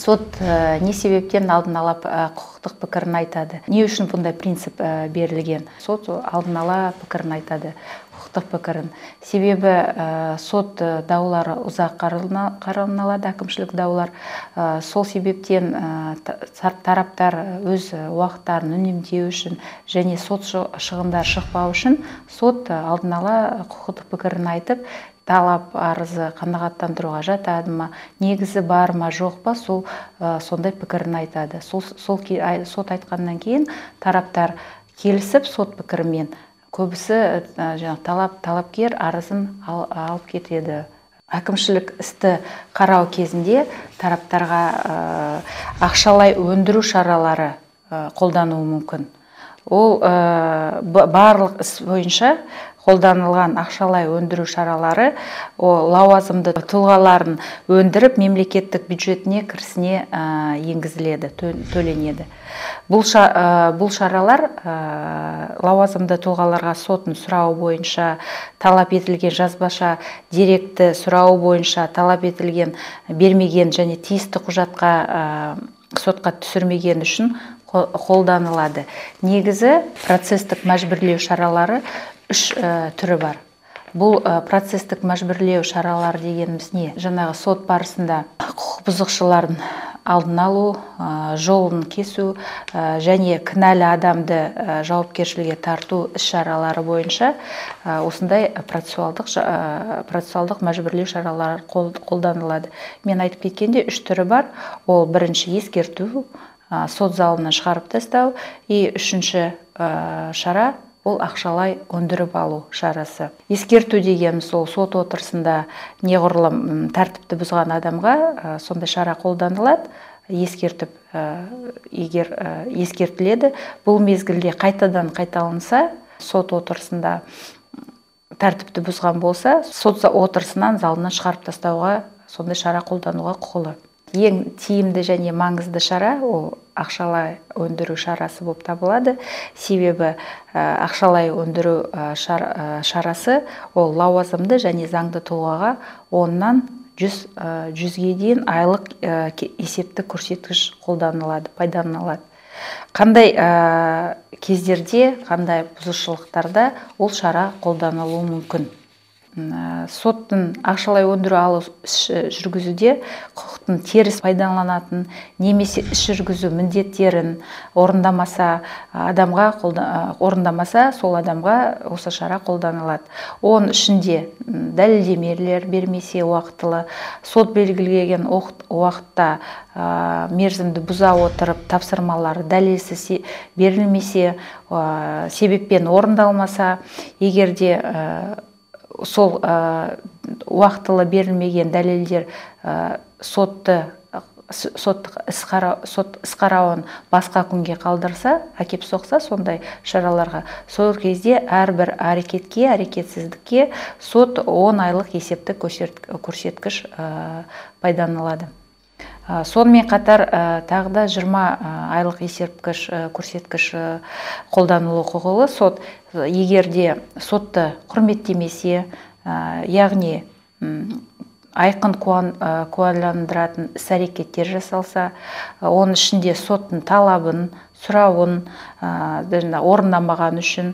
сот э, не себептен алдын ала э, құқықтық пікірін айтады. Не үшін бұндай принцип э, берілген? Сот алдын ала пікірін айтады құқықтық пікірін. Себебі сот даулары ұзақ қаралынады әкімшілік даулар. Сол себептен тараптар өз уақыттарын үнемдеу үшін және сот шығындар шықпау үшін сот алдын ала құқықтық пікірін айтып талап арызы қанағаттандыруға жатады ма негізі бар ма жоқ па сол сондай пікірін айтады. Сол, сол сот айтқаннан кейін тараптар келісіп сот пікірімен көбісі жаңағы талап талапкер арызын ал, алып кетеді. Әкімшілік істі қарау кезінде тараптарға ақшалай өндіру шаралары қолдануы мүмкін. Ол барлық іс бойынша қолданылған ақшалай өндіру шаралары лауазымды тұлғаларын өндіріп мемлекеттік бюджетіне кірісіне енгізіледі төленеді. Бұл, бұл шаралар лауазымды тұлғаларға соттың сұрауы бойынша талап етілген жазбаша деректі сұрауы бойынша талап етілген бермеген және тиісті құжатқа сотқа түсірмеген үшін қолданылады. Негізі процестік мәжбүрлеу шаралары үш түрі бар. Бұл процестік мәжбүрлеу шаралары дегеніміз не? Жаңағы сот барысында құқық бұзушылардың алдын алу жолын кесу және кінәлі адамды жауапкершілікке тарту іс шаралары бойынша осындай процессуалдық процессуалдық мәжбүрлеу шаралары қолданылады. Мен айтып кеткенде үш түрі бар. Ол бірінші ескерту сот залынан шығарып тастау и үшінші шара ол ақшалай өндіріп алу шарасы. Ескерту дегеніміз ол сот отырысында неғұрлым тәртіпті бұзған адамға сондай шара қолданылады. Ескертіп егер ескертіледі. Бұл мезгілде қайтадан қайталанса сот отырысында тәртіпті бұзған болса сот отырысынан залынан шығарып тастауға сондай шара қолдануға құқылы. Ең тиімді және маңызды шара ол ақшалай өндіру шарасы болып табылады. Себебі ақшалай өндіру шарасы ол лауазымды және заңды тұлғаға оннан жүз жүзге дейін айлық есептік көрсеткіш қолданылады пайдаланылады. Қандай кездерде қандай бұзушылықтарда ол шара қолданылуы мүмкін? Соттың ақшалай өндіру алу іс жүргізуде құқықтың теріс пайдаланатын немесе іс жүргізу міндеттерін орындамаса адамға орындамаса сол адамға осы шара қолданылады. Оның ішінде дәлелдемелер бермесе уақытылы сот белгілеген уақытта мерзімді бұза отырып тапсырмалары дәлелсіз берілмесе себеппен орындалмаса егер де сол уақытылы берілмеген дәлелдер сотты соттық іс сот іс қарауын басқа күнге қалдырса әкеп соқса сондай шараларға. Сол кезде әрбір әрекетке әрекетсіздікке сот 10 айлық есептік көрсеткіш пайдаланылады. Сонымен қатар тағы да 20 айлық есептікіш көрсеткіш қолданылу құқылы сот егер де сотты құрметтемесе яғни айқын куәландыратын іс әрекеттер жасалса оның ішінде соттың талабын сұрауын орындамаған үшін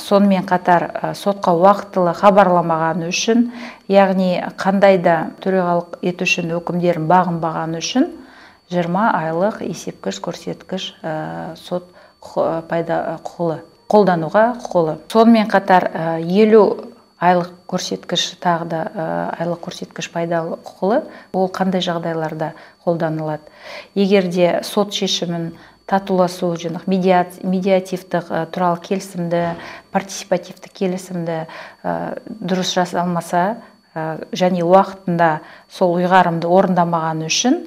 сонымен қатар сотқа уақытылы хабарламағаны үшін яғни қандай да төрағалық ету үшін өкімдерін бағынбағаны үшін 20 айлық есепкіш көрсеткіш сот пайда құқылы қолдануға құқылы. Сонымен қатар елу айлық көрсеткіш тағы да айлық көрсеткіш пайдалы құқылы ол қандай жағдайларда қолданылады? Егер де сот шешімін татуласу жаңағы медиативтік туралы келісімді партисипативті келісімді дұрыс жасалмаса және уақытында сол ұйғарымды орындамағаны үшін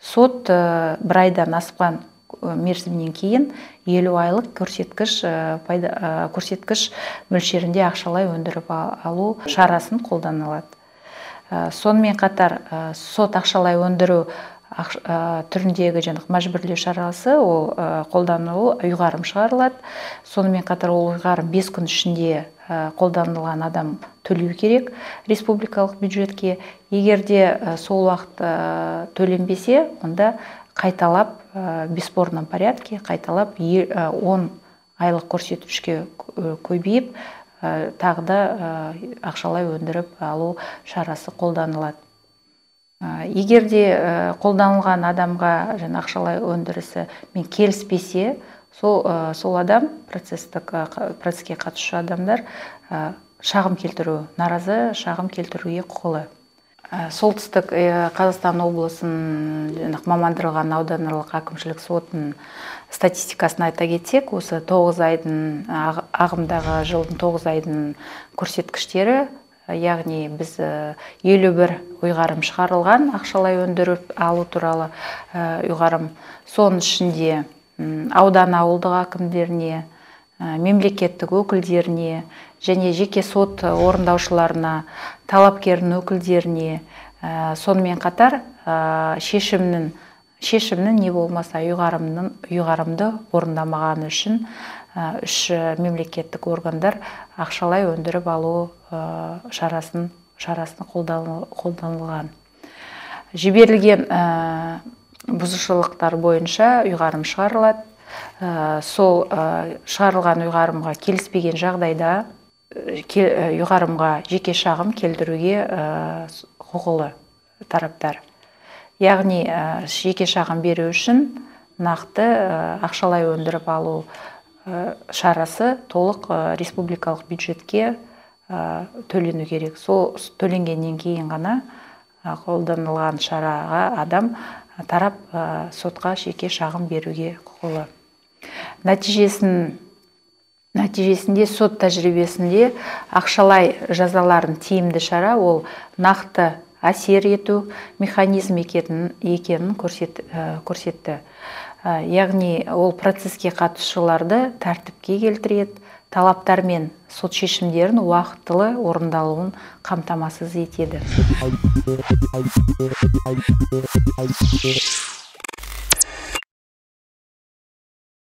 сот бір айдан асқан мерзімнен кейін елу айлық көрсеткіш пайда көрсеткіш мөлшерінде ақшалай өндіріп алу шарасын қолданылады. Сонымен қатар сот ақшалай өндіру түріндегі жаңағы мәжбүрлеу шарасы ол қолданылу ұйғарым шығарылады. Сонымен қатар ол ұйғарым бес күн ішінде қолданылған адам төлеу керек республикалық бюджетке. Егер де сол уақыт төленбесе онда қайталап бесспорном порядке қайталап он айлық көрсеткішке көбейіп тағы да ақшалай өндіріп алу шарасы қолданылады. Егер де қолданылған адамға жаңа ақшалай өндірісі мен келіспесе сол, сол адам процесстік процеске қатысушы адамдар шағым келтіру наразы шағым келтіруге құқылы. Солтүстік қазақстан облысының мамандырылған ауданаралық әкімшілік сотының статистикасын айта кетсек осы тоғыз айдың ағымдағы жылдың тоғыз айдың көрсеткіштері яғни біз елу бір ұйғарым шығарылған ақшалай өндіріп алу туралы ұйғарым. Соның ішінде аудан ауылдық әкімдеріне мемлекеттік өкілдеріне және жеке сот орындаушыларына талапкердің өкілдеріне сонымен қатар шешімнің шешімнің не болмаса ұйғарымның ұйғарымды орындамағаны үшін үш мемлекеттік органдар ақшалай өндіріп алу шарасын шарасын қолданылған. Жіберілген бұзушылықтар бойынша ұйғарым шығарылады. Сол шығарылған ұйғарымға келіспеген жағдайда ұйғарымға жеке шағым келтіруге құқылы тараптар. Яғни жеке шағым беру үшін нақты ақшалай өндіріп алу шарасы толық республикалық бюджетке төлену керек. Сол төленгеннен кейін ғана қолданылған шараға адам тарап сотқа жеке шағым беруге құқылы. Нәтижесін нәтижесінде сот тәжірибесінде ақшалай жазаларын тиімді шара ол нақты әсер ету механизм екенін көрсетті. Яғни ол процеске қатысушыларды тәртіпке келтіреді. Талаптар мен сот шешімдерін уақытылы орындалуын қамтамасыз етеді.